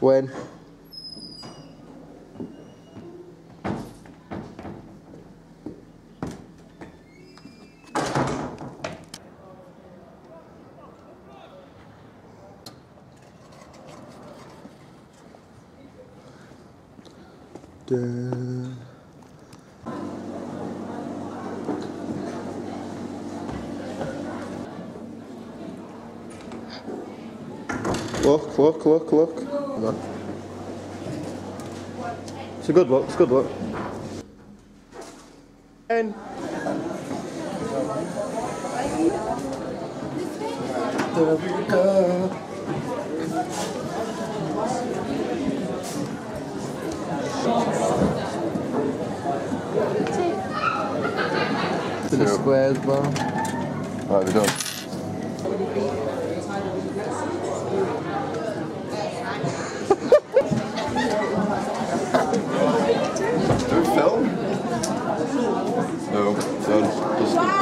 When? Dun. Look, look, look, look. Look. It's a good look, it's a good look. And there we go. To the squares bar. Right, we're done. Wow.